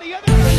the other.